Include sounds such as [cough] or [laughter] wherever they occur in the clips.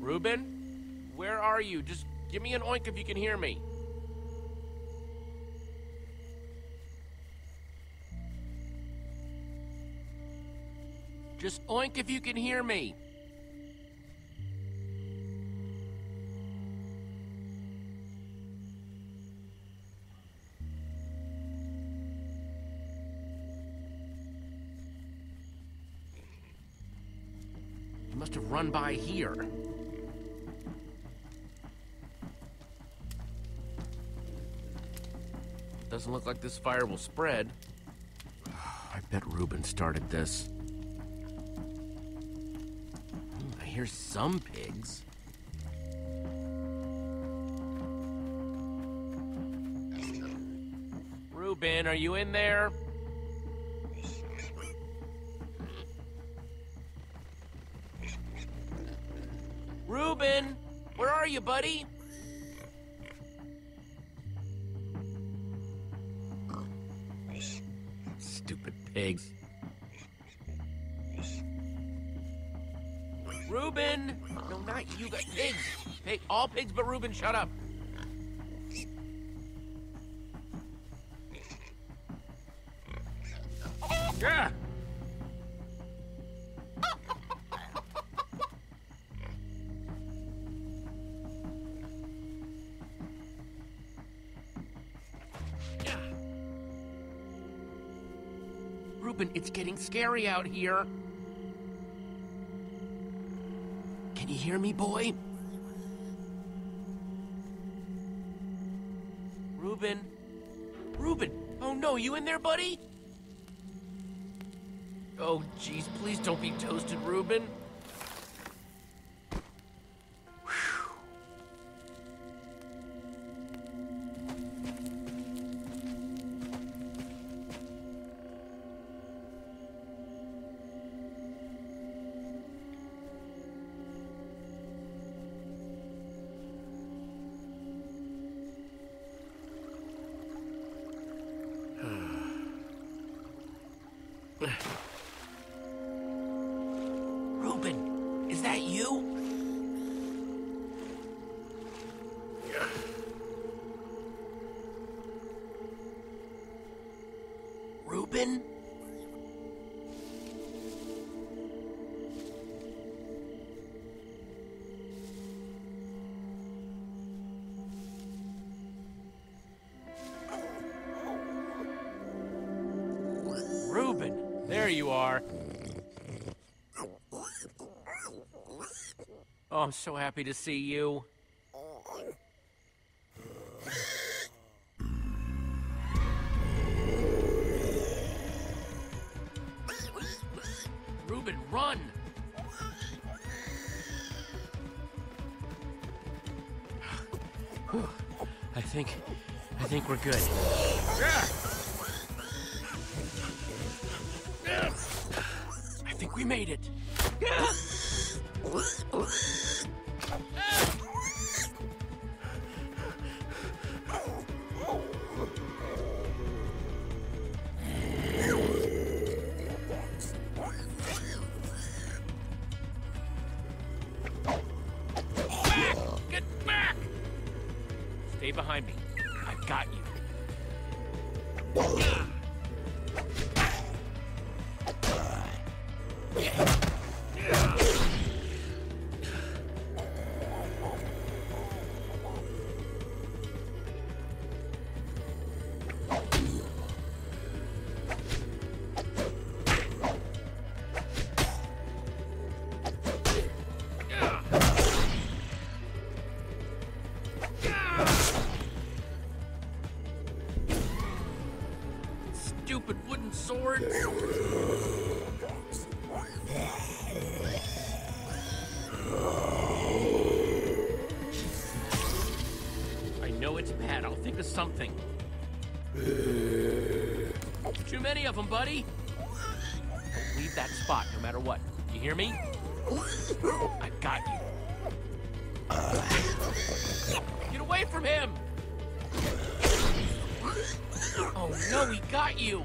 Reuben? Where are you? Just give me an oink if you can hear me. Just oink if you can hear me. He must have run by here. Doesn't look like this fire will spread. I bet Reuben started this. I hear some pigs. Reuben, are you in there? Reuben, where are you, buddy? Pigs. Reuben! No, not you, guys. Pigs! Hey, all pigs but Reuben, shut up! Yeah! Reuben, it's getting scary out here. Can you hear me, boy? Reuben? Reuben! Oh no, you in there, buddy? Oh, jeez, please don't be toasted, Reuben. You are. Oh, I'm so happy to see you. Reuben, run! [sighs] I think, I think we're good. I we made it. Stay behind me. I've got you. I know it's bad. I'll think of something. Too many of them, buddy. Don't leave that spot, no matter what. You hear me? I've got you. Get away from him! Oh no, he got you!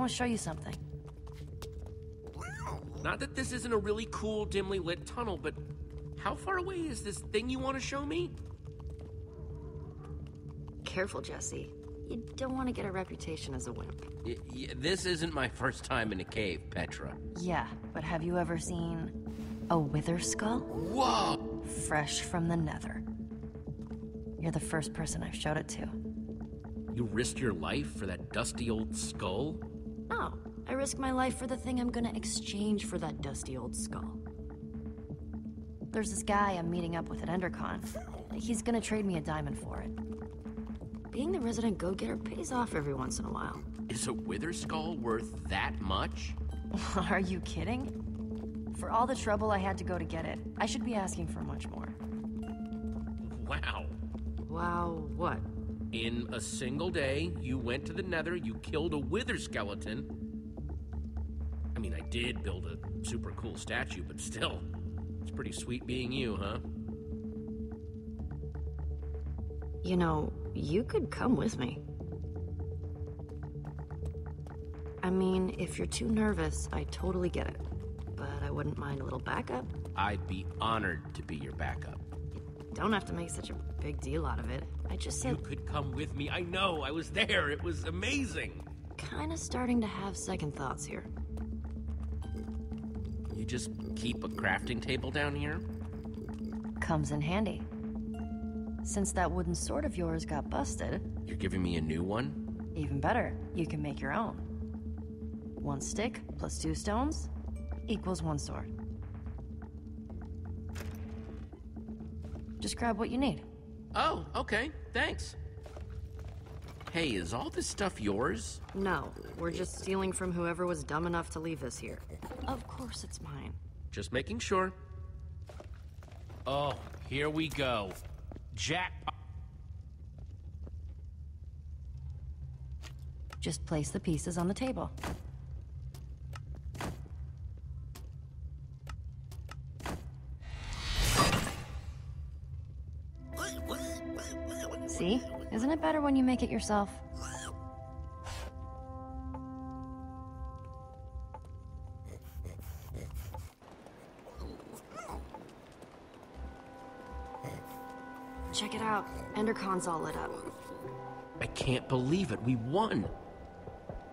want to show you something. Not that this isn't a really cool, dimly lit tunnel, but how far away is this thing you want to show me? Careful, Jesse. You don't want to get a reputation as a wimp. Y- y- this isn't my first time in a cave, Petra. Yeah, but have you ever seen a wither skull? Whoa! Fresh from the nether. You're the first person I've showed it to. You risked your life for that dusty old skull? No, I risk my life for the thing I'm gonna exchange for that dusty old skull. There's this guy I'm meeting up with at EnderCon. He's gonna trade me a diamond for it. Being the resident go-getter pays off every once in a while. Is a wither skull worth that much? [laughs] Are you kidding? For all the trouble I had to go to get it, I should be asking for much more. Wow. Wow, what? In a single day, you went to the nether, you killed a wither skeleton. I mean, I did build a super cool statue, but still, it's pretty sweet being you, huh? You know, you could come with me. I mean, if you're too nervous, I totally get it. But I wouldn't mind a little backup. I'd be honored to be your backup. Don't have to make such a big deal out of it. I just said... You could come with me. I know, I was there. It was amazing. kinda starting to have second thoughts here. You just keep a crafting table down here? Comes in handy. Since that wooden sword of yours got busted, You're giving me a new one? even better, you can make your own. One stick plus two stones equals one sword. Just grab what you need. Oh, okay. Thanks. Hey, is all this stuff yours? No, we're just stealing from whoever was dumb enough to leave this here. Of course it's mine. Just making sure. Oh, here we go. Jack. Just place the pieces on the table. See? Isn't it better when you make it yourself? Check it out. Endercon's all lit up. I can't believe it. We won.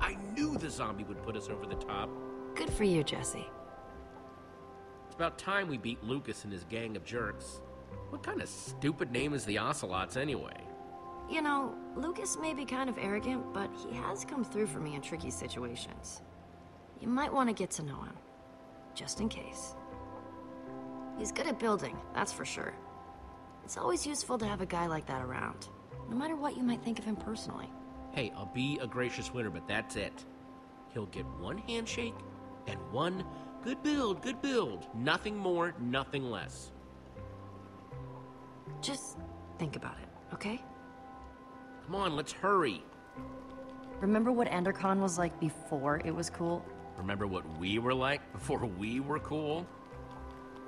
I knew the zombie would put us over the top. Good for you, Jesse. It's about time we beat Lukas and his gang of jerks. What kind of stupid name is the Ocelots anyway? You know, Lukas may be kind of arrogant, but he has come through for me in tricky situations. You might want to get to know him, just in case. He's good at building, that's for sure. It's always useful to have a guy like that around, no matter what you might think of him personally. Hey, I'll be a gracious winner, but that's it. He'll get one handshake and one good build, good build. Nothing more, nothing less. Just think about it, okay? Come on, let's hurry. Remember what EnderCon was like before it was cool? Remember what we were like before we were cool?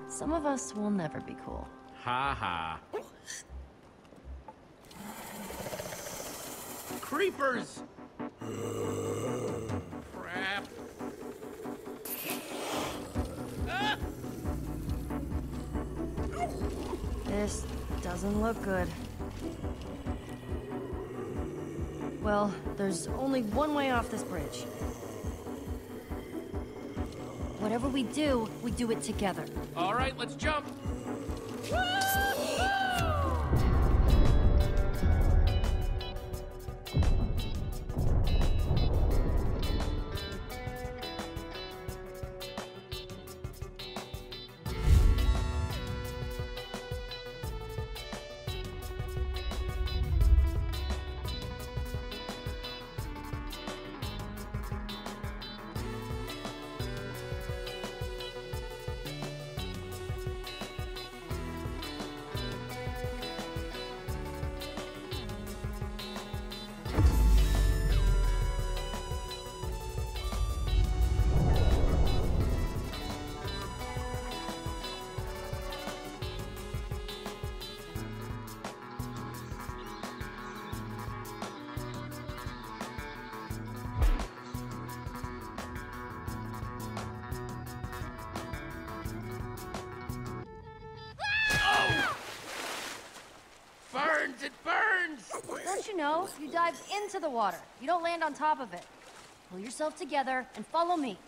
Some of us will never be cool. Ha ha. Creepers! Crap. Ah! This doesn't look good. Well, there's only one way off this bridge. Whatever we do, we do it together. All right, let's jump. Burns! It burns! Don't you know? You dive into the water. You don't land on top of it. Pull yourself together and follow me.